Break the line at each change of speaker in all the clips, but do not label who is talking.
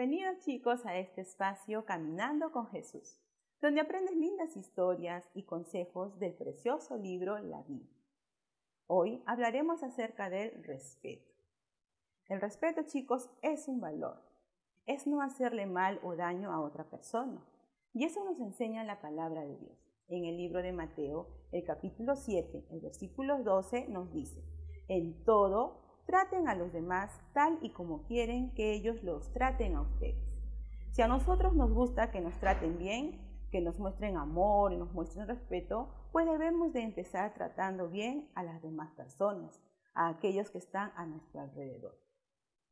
Bienvenidos chicos a este espacio Caminando con Jesús, donde aprendes lindas historias y consejos del precioso libro La Biblia. Hoy hablaremos acerca del respeto. El respeto chicos es un valor, es no hacerle mal o daño a otra persona. Y eso nos enseña la palabra de Dios. En el libro de Mateo, el capítulo 7, el versículo 12 nos dice, en todo traten a los demás tal y como quieren que ellos los traten a ustedes. Si a nosotros nos gusta que nos traten bien, que nos muestren amor y nos muestren respeto, pues debemos de empezar tratando bien a las demás personas, a aquellos que están a nuestro alrededor.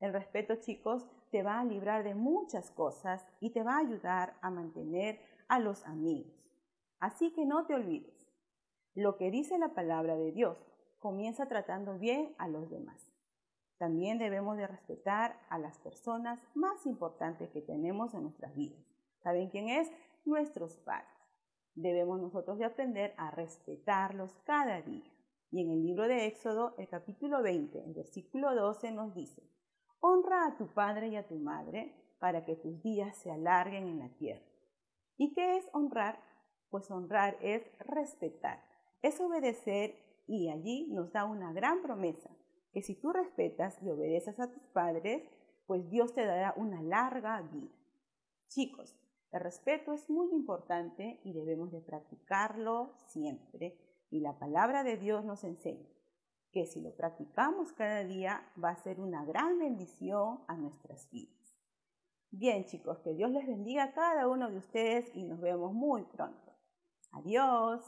El respeto, chicos, te va a librar de muchas cosas y te va a ayudar a mantener a los amigos. Así que no te olvides. Lo que dice la palabra de Dios, comienza tratando bien a los demás. También debemos de respetar a las personas más importantes que tenemos en nuestras vidas. ¿Saben quién es? Nuestros padres. Debemos nosotros de aprender a respetarlos cada día. Y en el libro de Éxodo, el capítulo 20, el versículo 12 nos dice, Honra a tu padre y a tu madre para que tus días se alarguen en la tierra. ¿Y qué es honrar? Pues honrar es respetar, es obedecer y allí nos da una gran promesa que si tú respetas y obedeces a tus padres, pues Dios te dará una larga vida. Chicos, el respeto es muy importante y debemos de practicarlo siempre. Y la palabra de Dios nos enseña que si lo practicamos cada día va a ser una gran bendición a nuestras vidas. Bien chicos, que Dios les bendiga a cada uno de ustedes y nos vemos muy pronto. Adiós.